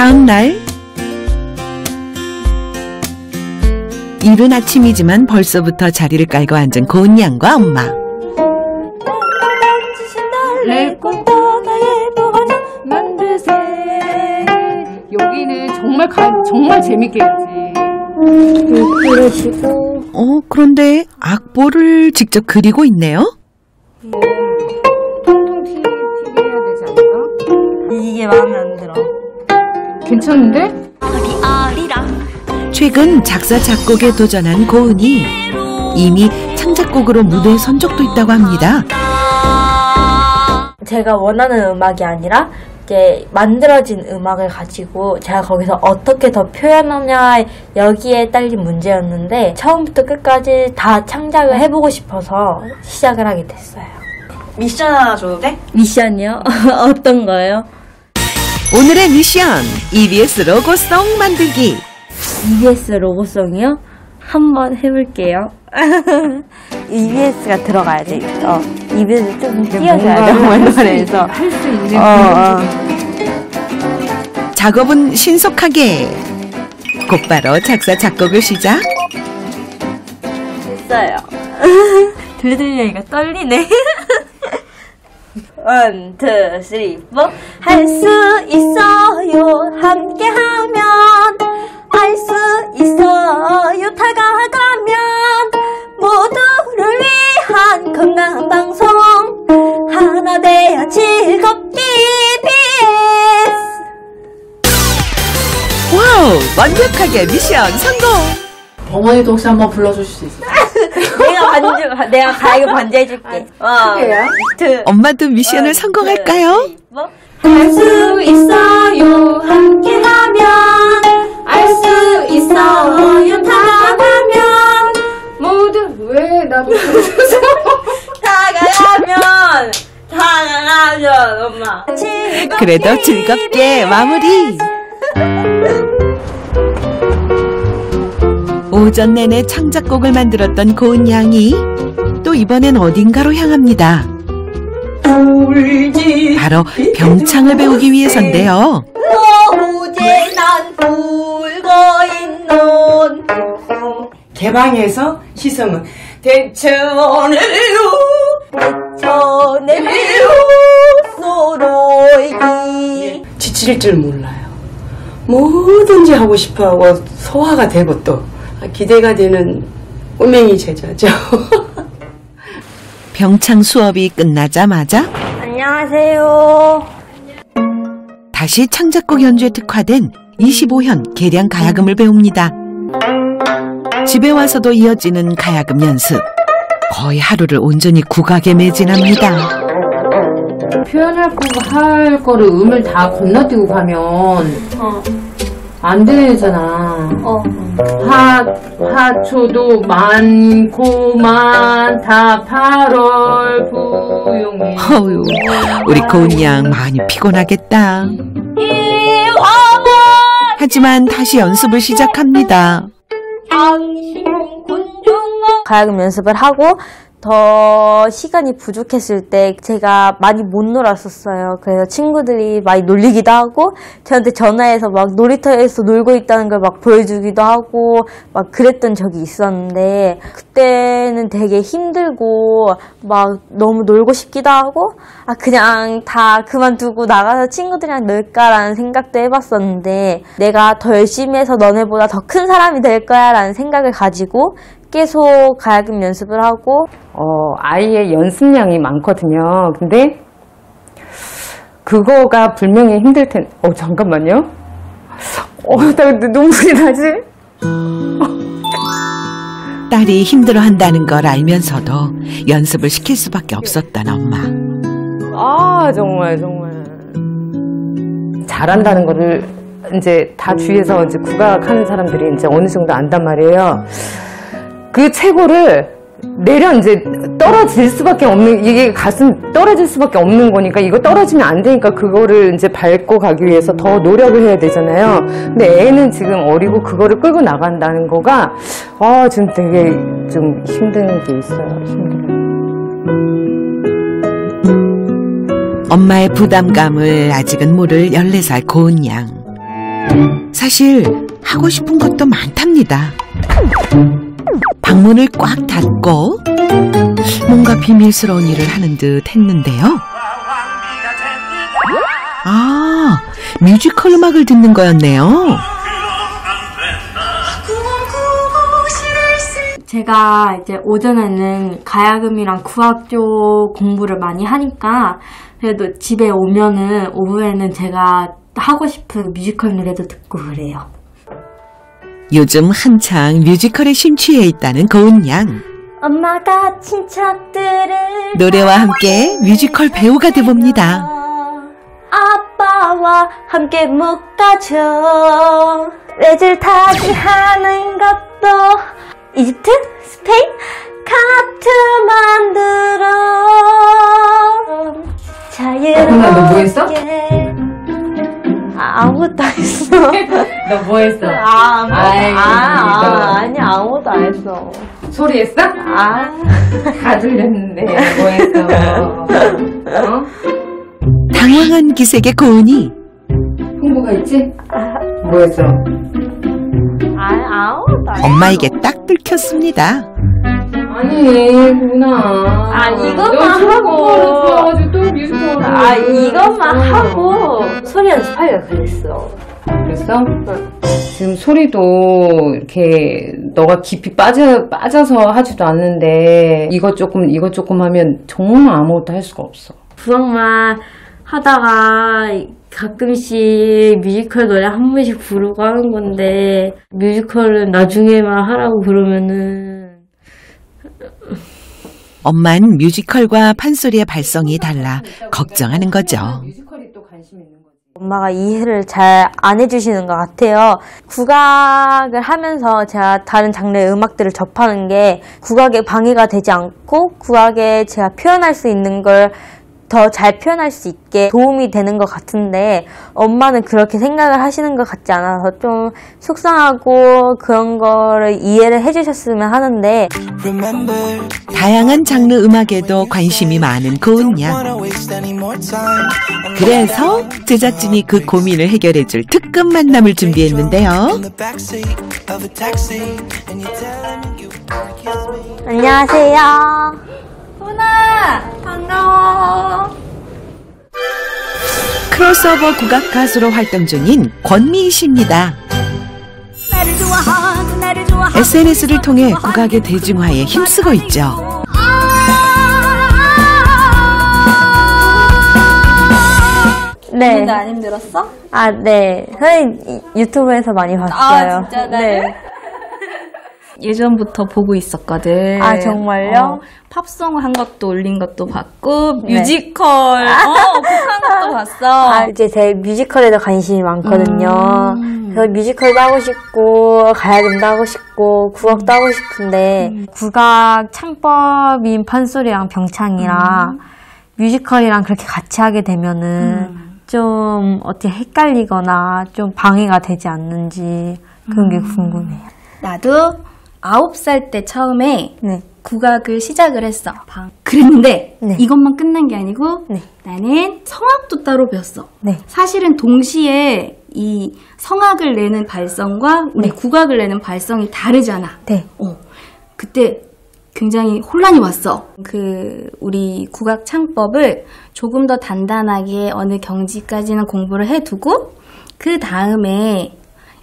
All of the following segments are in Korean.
다음 날 이른 아침이지만 벌써부터 자리를 깔고 앉은 고은 양과 엄마. 여기는 정말 가, 정말 재밌게 해야지. 어, 그런데 악보를 직접 그리고 있네요. 괜찮은데? 최근 작사 작곡에 도전한 고은이 이미 창작곡으로 무대에 선 적도 있다고 합니다. 제가 원하는 음악이 아니라 이제 만들어진 음악을 가지고 제가 거기서 어떻게 더 표현하냐 여기에 딸린 문제였는데 처음부터 끝까지 다 창작을 해보고 싶어서 시작을 하게 됐어요. 미션 하나 줘도 돼? 미션이요? 어떤 거요? 오늘의 미션 EBS 로고송 만들기. EBS 로고송이요? 한번 해볼게요. EBS가 들어가야 돼. 어, EBS 좀 띄워줘야 돼. 원노래에서. 할 수 있는 어, 어. 작업은 신속하게. 곧바로 작사 작곡을 시작. 됐어요. 들들리니까 떨리네. One, two, three, four. 할 수 있어요. 함께 하면. 할 수 있어요. 다가가면. 모두를 위한 건강한 방송. 하나 되어 즐겁게 EBS. 와우! 완벽하게 미션 성공! 어머니도 혹시 한번 불러주실 수 있어요? 내가 반주, 내가 가이드 반주해줄게. One, two. 엄마도 미션을 성공할까요? 할수 있어요 함께하면 할 수 있어요 다가가면 모두 왜 나도 다가가면 다가가면 엄마 그래도 즐겁게 마무리! 오전 내내 창작곡을 만들었던 고은 양이 또 이번엔 어딘가로 향합니다. 바로 병창을 배우기 위해서인데요. 개방해서 시성은 대천을로 전에비로 소로이기 지칠 줄 몰라요. 뭐든지 하고 싶어하고 소화가 되고 또 기대가 되는 꼬맹이 제자죠. 병창 수업이 끝나자마자 안녕하세요 다시 창작곡 연주에 특화된 25현 계량 가야금을 배웁니다. 집에 와서도 이어지는 가야금 연습. 거의 하루를 온전히 국악에 매진합니다. 표현할 거, 할 거를 음을 다 건너뛰고 가면 어, 안 되잖아. 어. 하, 하초도 많고 많다 8월 부용이 어휴, 우리 고은 양 많이 피곤하겠다. 하지만 다시 연습을 시작합니다. 가야금 연습을 하고 더 시간이 부족했을 때 제가 많이 못 놀았었어요. 그래서 친구들이 많이 놀리기도 하고 저한테 전화해서 막 놀이터에서 놀고 있다는 걸 막 보여주기도 하고 막 그랬던 적이 있었는데 그때는 되게 힘들고 막 너무 놀고 싶기도 하고 아 그냥 다 그만두고 나가서 친구들이랑 놀까라는 생각도 해봤었는데 내가 더 열심히 해서 너네보다 더 큰 사람이 될 거야라는 생각을 가지고 계속 가야금 연습을 하고 어, 아이의 연습량이 많거든요. 근데 그거가 분명히 힘들 텐. 어 잠깐만요. 어, 나 눈물이 나지? 딸이 힘들어한다는 걸 알면서도 연습을 시킬 수밖에 없었던 엄마. 아 정말 정말 잘한다는 거를 이제 다 주위에서 이제 국악하는 사람들이 이제 어느 정도 안단 말이에요. 그 최고를 내려 이제 떨어질 수밖에 없는 이게 가슴 떨어질 수밖에 없는 거니까 이거 떨어지면 안 되니까 그거를 이제 밟고 가기 위해서 더 노력을 해야 되잖아요. 근데 애는 지금 어리고 그거를 끌고 나간다는 거가 아 지금 되게 좀 힘든 게 있어요. 힘들어요. 엄마의 부담감을 아직은 모를 14살 고은 양. 사실 하고 싶은 것도 많답니다. 방문을 꽉 닫고 뭔가 비밀스러운 일을 하는 듯 했는데요. 아, 뮤지컬 음악을 듣는 거였네요. 제가 이제 오전에는 가야금이랑 쪽 공부를 많이 하니까 그래도 집에 오면은 오후에는 제가 하고 싶은 뮤지컬 노래도 듣고 그래요. 요즘 한창 뮤지컬에 심취해 있다는 고은 양. 엄마가 친척들을 노래와 함께 뮤지컬 배우가 돼봅니다. 아빠와 함께 못 가죠. 레질 타기 하는 것도 이집트, 스페인, 했어? 자유롭게 아, 아무것도 안 했어. 너 뭐 했어? 아, 뭐, 아이고, 아, 아, 너. 아니 아무것도 안 했어. 소리 했어? 아, 다 들렸는데 뭐 했어? 어? 당황한 기색의 고은이 홍보가 있지? 뭐 했어? 아, 아무것도 안 했어. 엄마에게 딱 들켰습니다. 아니 구나. 아, 이것만 너 하고. 또 뮤지컬. 아, 이것만 하고 소리 연습하기가 그랬어. 그랬어? 지금 소리도 이렇게 너가 깊이 빠져 빠져서 하지도 않는데 이것 조금 이것 조금 하면 정말 아무것도 할 수가 없어. 부학만 하다가 가끔씩 뮤지컬 노래 한 번씩 부르고 하는 건데 뮤지컬은 나중에만 하라고 그러면은 엄만 뮤지컬과 판소리의 발성이 달라 걱정하는 거죠. 엄마가 이해를 잘 안 해주시는 것 같아요. 국악을 하면서 제가 다른 장르의 음악들을 접하는 게 국악에 방해가 되지 않고 국악에 제가 표현할 수 있는 걸 더 잘 표현할 수 있게 도움이 되는 것 같은데 엄마는 그렇게 생각을 하시는 것 같지 않아서 좀 속상하고 그런 거를 이해를 해주셨으면 하는데 다양한 장르 음악에도 관심이 많은 고은 양. 그래서 제작진이 그 고민을 해결해줄 특급 만남을 준비했는데요. 안녕하세요. 크로스오버 국악 가수로 활동 중인 권미희 씨입니다. SNS를 통해 국악의 대중화에 힘쓰고 있죠. 네. 안 힘들었어? 아, 네. 선생님 이- 유튜브에서 많이 봤어요. 아, 진짜? 네. 예전부터 보고 있었거든. 아, 정말요? 어, 팝송 한 것도 올린 것도 봤고, 네. 뮤지컬, 어, 곡한 것도 봤어. 아, 이제 제 뮤지컬에도 관심이 많거든요. 음. 그래서 뮤지컬도 하고 싶고, 가야금도 하고 싶고, 국악도 하고 싶은데, 음. 국악 창법인 판소리랑 병창이랑 뮤지컬이랑 그렇게 같이 하게 되면은, 음. 좀 어떻게 헷갈리거나 좀 방해가 되지 않는지 그런 게 음. 궁금해요. 나도 아홉 살 때 처음에 네. 국악을 시작을 했어. 그랬는데, 네. 이것만 끝난 게 아니고, 네. 나는 성악도 따로 배웠어. 네. 사실은 동시에 이 성악을 내는 발성과 우리 네. 국악을 내는 발성이 다르잖아. 네. 어, 그때 굉장히 혼란이 왔어. 그, 우리 국악 창법을 조금 더 단단하게 어느 경지까지는 공부를 해두고, 그 다음에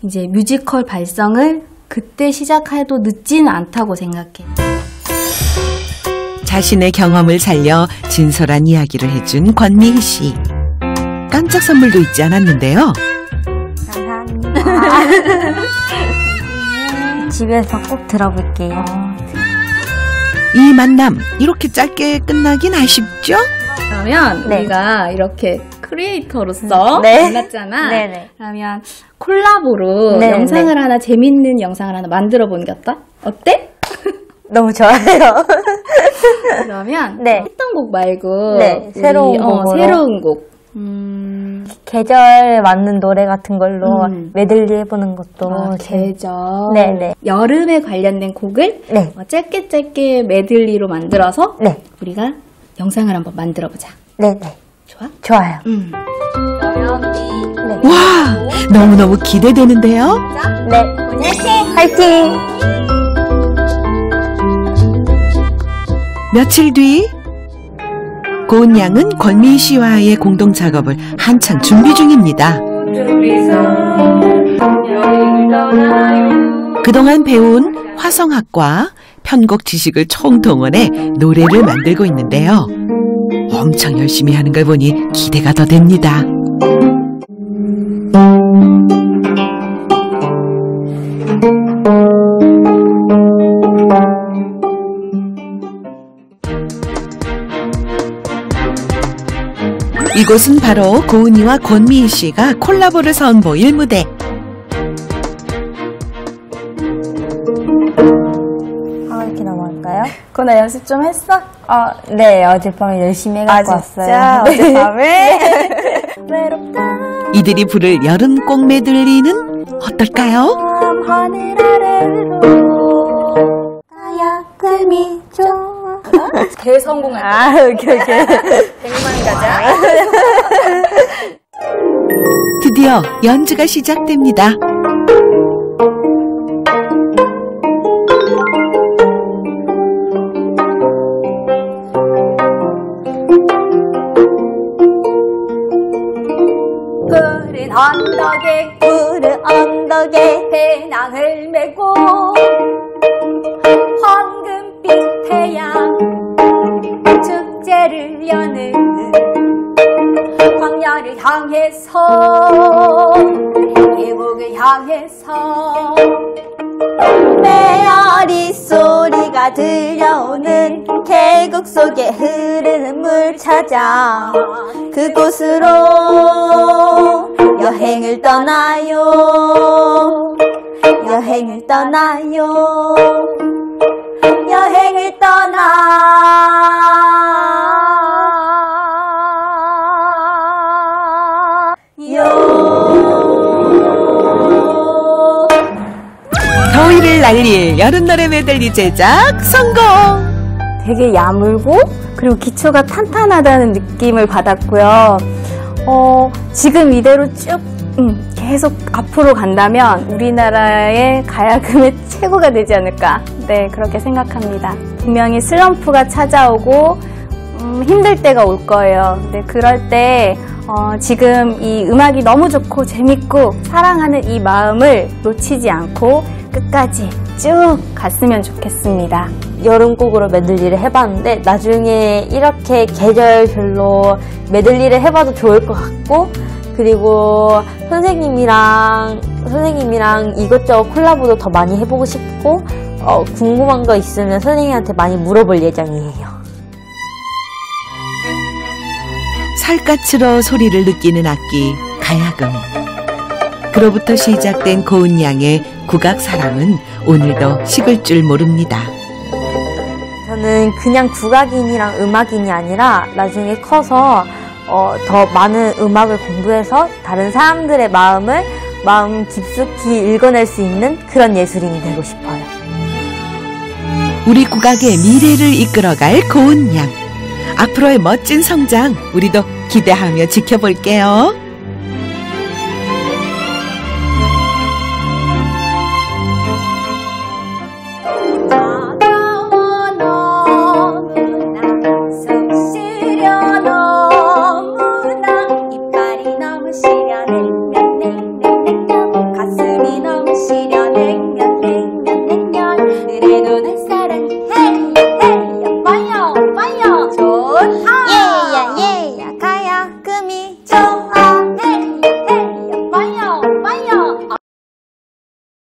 이제 뮤지컬 발성을 그때 시작해도 늦지는 않다고 생각해. 자신의 경험을 살려 진솔한 이야기를 해준 권미희 씨. 깜짝 선물도 있지 않았는데요. 감사합니다. 집에서 꼭 들어볼게요. 이 만남 이렇게 짧게 끝나긴 아쉽죠? 그러면 네. 우리가 이렇게 크리에이터로서 네. 만났잖아. 네네. 그러면 콜라보로 네, 영상을 네. 하나 재밌는 영상을 하나 만들어 보는 게 어때? 어때? 너무 좋아요. 그러면 네. 했던 곡 말고 네, 우리, 새로운 어, 곡으로. 새로운 곡. 음, 계절에 맞는 노래 같은 걸로 음. 메들리 해보는 것도 아, 재- 계절. 네네. 여름에 관련된 곡을 네. 어, 짧게 짧게 메들리로 만들어서 네. 우리가 영상을 한번 만들어 보자. 네네. 좋아? 좋아요. 음. 네. 와, 너무너무 기대되는데요? 네. 화이팅! 며칠 뒤 고은 양은 권미희 씨와의 공동 작업을 한창 준비 중입니다. 그동안 배운 화성학과 편곡 지식을 총동원해 노래를 만들고 있는데요. 엄청 열심히 하는 걸 보니 기대가 더 됩니다. 이곳은 바로 고은이와 권미희 씨가 콜라보를 선보일 무대. 그나 연습 좀 했어? 아, 네. 어젯밤에 열심히 아, 해갖고 진짜? 왔어요. 네. 어젯밤에? 이들이 부를 여름 곡 메들리는 어떨까요? 하늘 아래로 하얗금이 좋아. 대성공할 거야. 아, 오케이, 오케이. 100만 가자. 드디어 연주가 시작됩니다. 여는 광야를 향해서 계곡을 향해서 메아리 소리가 들려오는 계곡 속에 흐르는 물 찾아 그곳으로 여행을 떠나요. 여행을 떠나요 날릴 여름 노래 메들리 제작 성공! 되게 야물고 그리고 기초가 탄탄하다는 느낌을 받았고요. 어, 지금 이대로 쭉 음, 계속 앞으로 간다면 우리나라의 가야금의 최고가 되지 않을까. 네, 그렇게 생각합니다. 분명히 슬럼프가 찾아오고 음, 힘들 때가 올 거예요. 네, 그럴 때 어, 지금 이 음악이 너무 좋고 재밌고 사랑하는 이 마음을 놓치지 않고 끝까지 쭉 갔으면 좋겠습니다. 여름곡으로 메들리를 해봤는데 나중에 이렇게 계절별로 메들리를 해봐도 좋을 것 같고 그리고 선생님이랑 선생님이랑 이것저것 콜라보도 더 많이 해보고 싶고 어, 궁금한 거 있으면 선생님한테 많이 물어볼 예정이에요. 살갗으로 소리를 느끼는 악기 가야금. 그로부터 시작된 고은 양의 국악 사랑은 오늘도 식을 줄 모릅니다. 저는 그냥 국악인이랑 음악인이 아니라 나중에 커서 어, 더 많은 음악을 공부해서 다른 사람들의 마음을 마음 깊숙이 읽어낼 수 있는 그런 예술인이 되고 싶어요. 우리 국악의 미래를 이끌어갈 고은 양. 앞으로의 멋진 성장 우리도 기대하며 지켜볼게요.